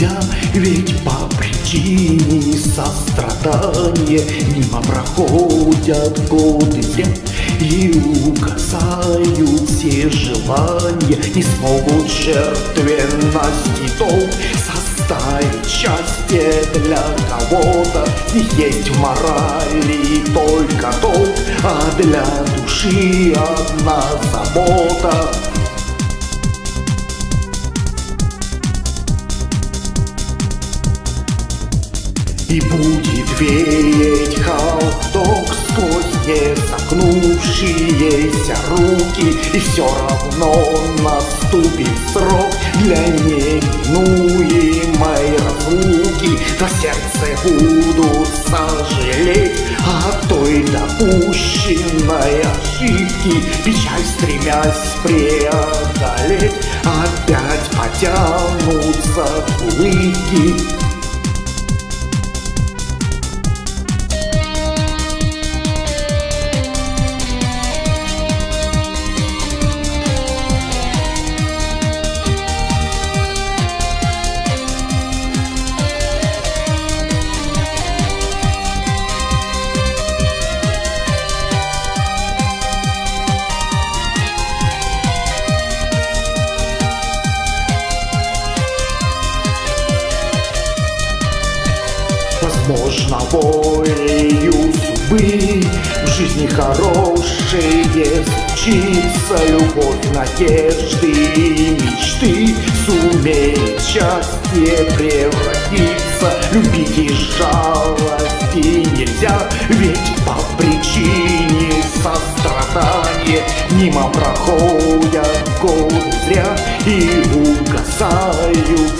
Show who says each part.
Speaker 1: нельзя, ведь по причине сострадания Мимо проходят годы зря и угасают все желания Не смогут жертвенности долг составить счастье для кого-то. Не есть в морали только долг, а для души одна забота И будет веять холодок сквозь не сомкнувшиеся руки. И все равно наступит срок для неминуемой разлуки. На сердце будут сожалеть о той допущенной ошибки Печаль стремясь преодолеть Опять потянутся улыбки Волею судьбы. В жизни хорошее случится Любовь, надежды и мечты. Сумеет счастье превратиться Любить из жалости нельзя. Ведь по причине сострадания Мимо проходят годы зря И угасают